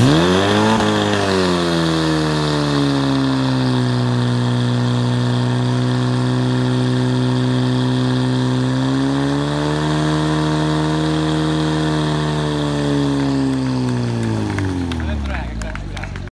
Mm-hmm.